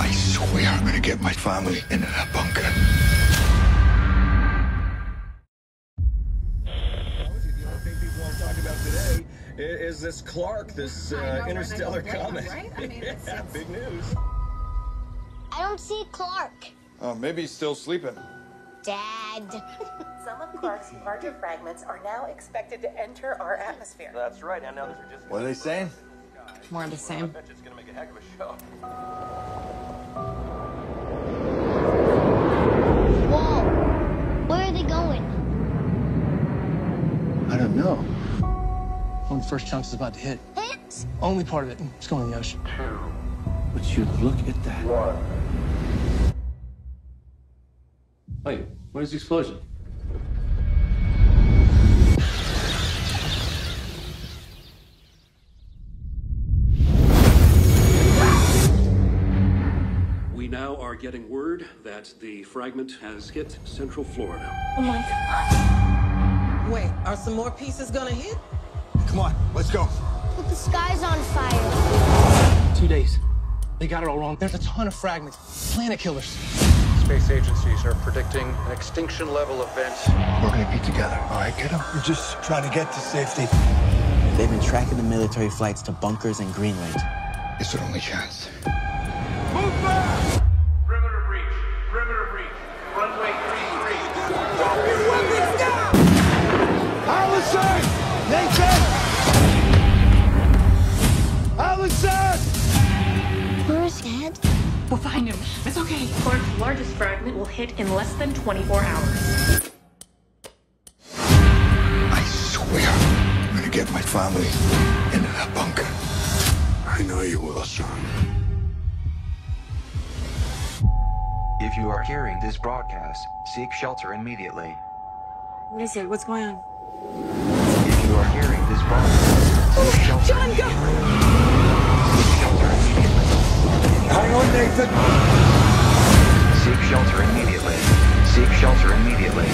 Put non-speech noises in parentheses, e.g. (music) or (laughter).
I swear I'm gonna get my family into that bunker. The only thing people won't talk about today i- is this Clarke, this I know, uh, interstellar Right, comet. right? I mean, (laughs) yeah, it's- big news. I don't see Clarke. Oh, maybe he's still sleeping. Dad. (laughs) Some of Clarke's larger fragments are now expected to enter our atmosphere. That's right, and now these are just. What are they saying? More of the I same. bet you it's gonna make a heck of a show. Whoa. Where are they going? I don't know. One of the first chunks is about to hit. Hit? Only part of it. It's going in the ocean. Would you look at that? One. Wait, where's the explosion? We now are getting word that the fragment has hit Central Florida. Oh my god. Wait, are some more pieces gonna hit? Come on, let's go. But the sky's on fire. Two days. They got it all wrong. There's a ton of fragments. Planet killers. Space agencies are predicting an extinction level event. We're gonna be together, all right, kiddo? We're just trying to get to safety. They've been tracking the military flights to bunkers in Greenland. It's our only chance. Nathan! Allison! Where's Dad? We'll find him. It's okay. Clarke's largest fragment will hit in less than 24 hours. I swear I'm gonna get my family into that bunker. I know you will, son. If you are hearing this broadcast, seek shelter immediately. What is it? What's going on? you are hearing this bomb, seek shelter John, go! Seek shelter immediately. Hang on, Nathan! Seek shelter immediately. Seek shelter immediately.